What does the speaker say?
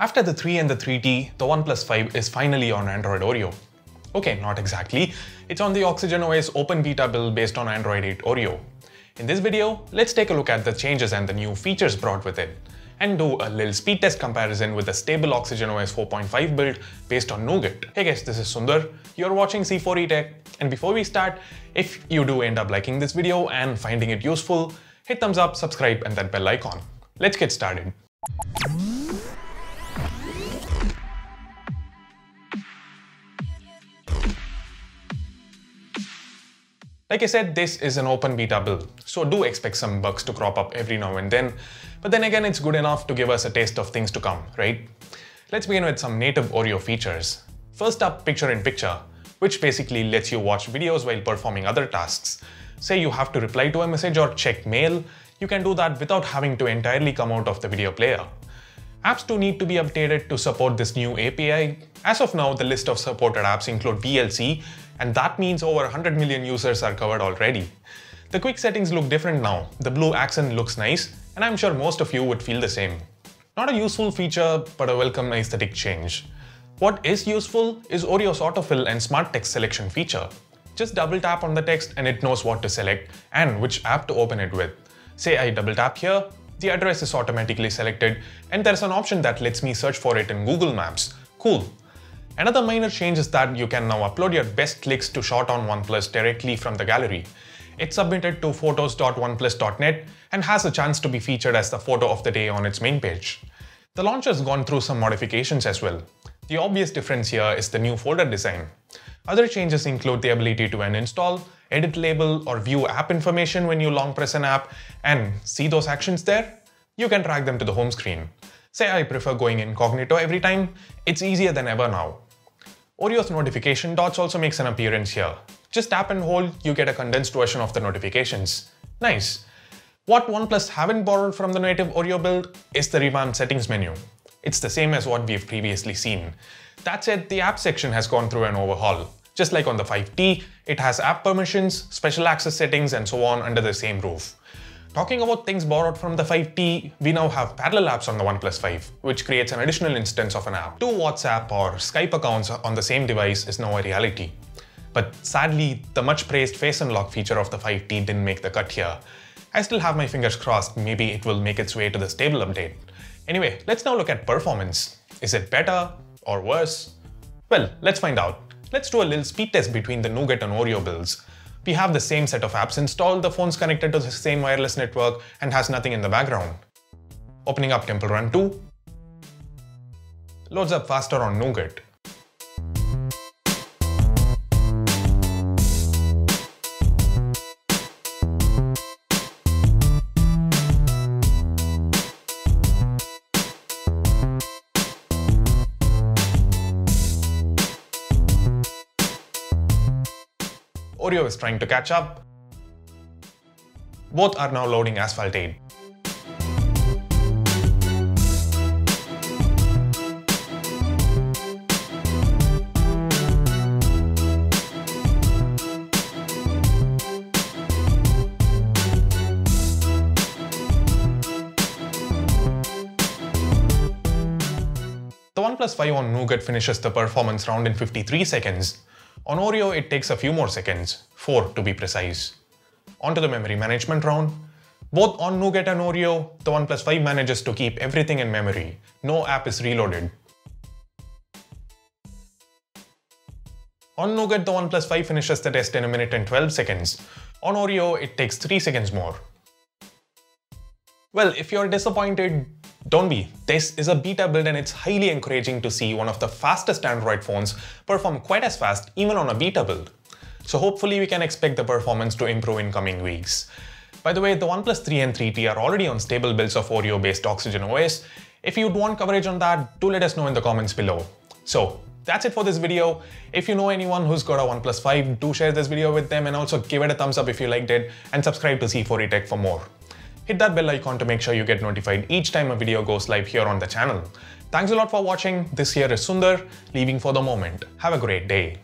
After the 3 and the 3T, the OnePlus 5 is finally on Android Oreo. Okay, not exactly. It's on the Oxygen OS open beta build based on Android 8 Oreo. In this video, let's take a look at the changes and the new features brought with it, and do a little speed test comparison with the stable Oxygen OS 4.5 build based on Nougat. Hey guys, this is Sundar. You're watching C4E Tech, and before we start, if you do end up liking this video and finding it useful, hit thumbs up, subscribe, and that bell icon. Let's get started. Like I said, this is an open beta build, so do expect some bugs to crop up every now and then, but then again it's good enough to give us a taste of things to come, right? Let's begin with some native Oreo features. First up, picture-in-picture, which basically lets you watch videos while performing other tasks. Say you have to reply to a message or check mail, you can do that without having to entirely come out of the video player. Apps do need to be updated to support this new API. As of now, the list of supported apps include VLC, and that means over 100 million users are covered already. The quick settings look different now, the blue accent looks nice, and I'm sure most of you would feel the same. Not a useful feature, but a welcome aesthetic change. What is useful is Oreo's autofill and smart text selection feature. Just double tap on the text and it knows what to select and which app to open it with. Say I double tap here, the address is automatically selected and there's an option that lets me search for it in Google Maps. Cool. Another minor change is that you can now upload your best clicks to Shot on OnePlus directly from the gallery. It's submitted to photos.oneplus.net and has a chance to be featured as the photo of the day on its main page. The launch has gone through some modifications as well. The obvious difference here is the new folder design. Other changes include the ability to uninstall, edit label, or view app information when you long press an app, and see those actions there? You can drag them to the home screen. Say I prefer going incognito every time, it's easier than ever now. Oreo's notification dots also makes an appearance here. Just tap and hold, you get a condensed version of the notifications. Nice. What OnePlus haven't borrowed from the native Oreo build is the revamped settings menu. It's the same as what we've previously seen. That said, the app section has gone through an overhaul. Just like on the 5T, it has app permissions, special access settings, and so on under the same roof. Talking about things borrowed from the 5T, we now have parallel apps on the OnePlus 5, which creates an additional instance of an app. Two WhatsApp or Skype accounts on the same device is now a reality. But sadly, the much praised face unlock feature of the 5T didn't make the cut here. I still have my fingers crossed, maybe it will make its way to the stable update. Anyway, let's now look at performance. Is it better or worse? Well, let's find out. Let's do a little speed test between the Nougat and Oreo builds. We have the same set of apps installed, the phone's connected to the same wireless network and has nothing in the background. Opening up Temple Run 2, loads up faster on Nougat. Oreo is trying to catch up. Both are now loading Asphalt 8. The OnePlus 5 on Nougat finishes the performance round in 53 seconds, on Oreo, it takes a few more seconds, 4 to be precise. Onto the memory management round. Both on Nougat and Oreo, the OnePlus 5 manages to keep everything in memory. No app is reloaded. On Nougat, the OnePlus 5 finishes the test in a minute and 12 seconds. On Oreo, it takes 3 seconds more. Well, if you're disappointed, don't be. This is a beta build and it's highly encouraging to see one of the fastest Android phones perform quite as fast even on a beta build. So hopefully we can expect the performance to improve in coming weeks. By the way, the OnePlus 3 and 3T are already on stable builds of Oreo-based Oxygen OS. If you'd want coverage on that, do let us know in the comments below. So that's it for this video. If you know anyone who's got a OnePlus 5, do share this video with them and also give it a thumbs up if you liked it and subscribe to C4E Tech for more hit that bell icon to make sure you get notified each time a video goes live here on the channel. Thanks a lot for watching. This here is Sundar, leaving for the moment. Have a great day.